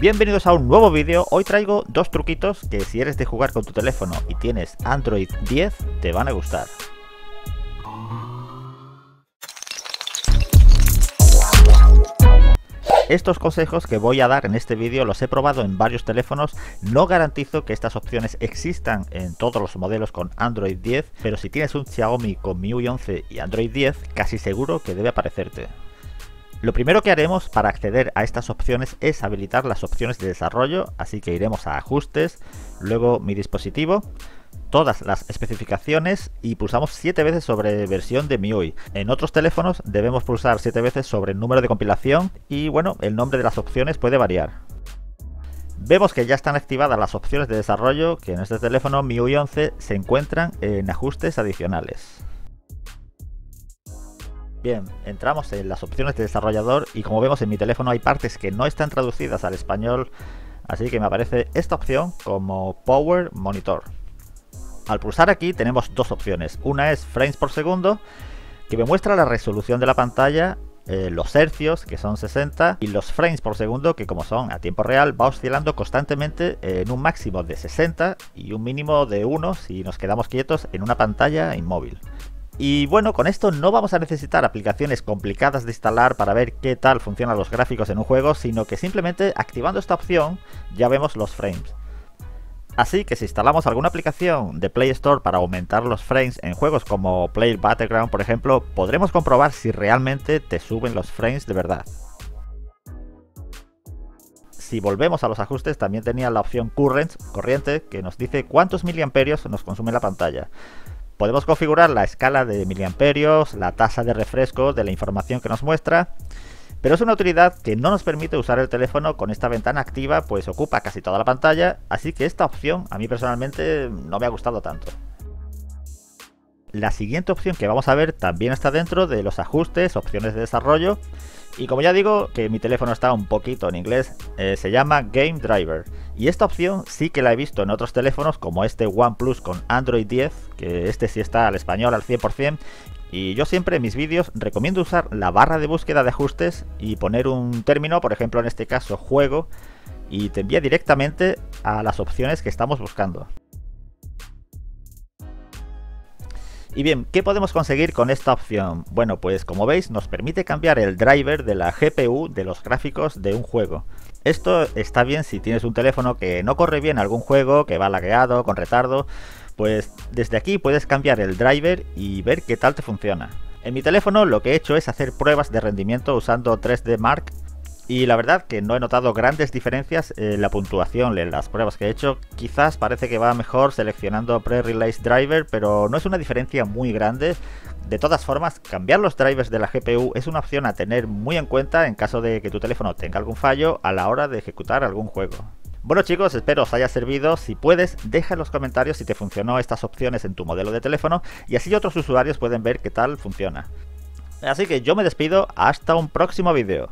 Bienvenidos a un nuevo vídeo, hoy traigo dos truquitos que si eres de jugar con tu teléfono y tienes Android 10 te van a gustar. Estos consejos que voy a dar en este vídeo los he probado en varios teléfonos, no garantizo que estas opciones existan en todos los modelos con Android 10, pero si tienes un Xiaomi con MIUI 11 y Android 10, casi seguro que debe aparecerte. Lo primero que haremos para acceder a estas opciones es habilitar las opciones de desarrollo, así que iremos a ajustes, luego mi dispositivo, todas las especificaciones y pulsamos 7 veces sobre versión de MIUI. En otros teléfonos debemos pulsar 7 veces sobre número de compilación y bueno, el nombre de las opciones puede variar. Vemos que ya están activadas las opciones de desarrollo que en este teléfono MIUI 11 se encuentran en ajustes adicionales. Bien, entramos en las opciones de desarrollador y como vemos en mi teléfono hay partes que no están traducidas al español, así que me aparece esta opción como Power Monitor. Al pulsar aquí tenemos dos opciones, una es frames por segundo, que me muestra la resolución de la pantalla, eh, los hercios, que son 60, y los frames por segundo, que como son a tiempo real, va oscilando constantemente en un máximo de 60 y un mínimo de 1 si nos quedamos quietos en una pantalla inmóvil. Y bueno, con esto no vamos a necesitar aplicaciones complicadas de instalar para ver qué tal funcionan los gráficos en un juego, sino que simplemente activando esta opción ya vemos los frames. Así que si instalamos alguna aplicación de Play Store para aumentar los frames en juegos como Player Battleground por ejemplo, podremos comprobar si realmente te suben los frames de verdad. Si volvemos a los ajustes también tenía la opción Current, corriente, que nos dice cuántos miliamperios nos consume la pantalla. Podemos configurar la escala de miliamperios, la tasa de refresco de la información que nos muestra, pero es una utilidad que no nos permite usar el teléfono con esta ventana activa, pues ocupa casi toda la pantalla, así que esta opción a mí personalmente no me ha gustado tanto. La siguiente opción que vamos a ver también está dentro de los ajustes, opciones de desarrollo, y como ya digo que mi teléfono está un poquito en inglés, eh, se llama Game Driver. Y esta opción sí que la he visto en otros teléfonos como este OnePlus con Android 10, que este sí está al español al 100%. Y yo siempre en mis vídeos recomiendo usar la barra de búsqueda de ajustes y poner un término, por ejemplo en este caso juego, y te envía directamente a las opciones que estamos buscando. Y bien, ¿qué podemos conseguir con esta opción? Bueno, pues como veis nos permite cambiar el driver de la GPU de los gráficos de un juego. Esto está bien si tienes un teléfono que no corre bien algún juego, que va lagueado, con retardo, pues desde aquí puedes cambiar el driver y ver qué tal te funciona. En mi teléfono lo que he hecho es hacer pruebas de rendimiento usando 3D Mark y la verdad que no he notado grandes diferencias en la puntuación en las pruebas que he hecho. Quizás parece que va mejor seleccionando pre-release driver, pero no es una diferencia muy grande. De todas formas, cambiar los drivers de la GPU es una opción a tener muy en cuenta en caso de que tu teléfono tenga algún fallo a la hora de ejecutar algún juego. Bueno chicos, espero os haya servido. Si puedes, deja en los comentarios si te funcionó estas opciones en tu modelo de teléfono y así otros usuarios pueden ver qué tal funciona. Así que yo me despido, hasta un próximo vídeo.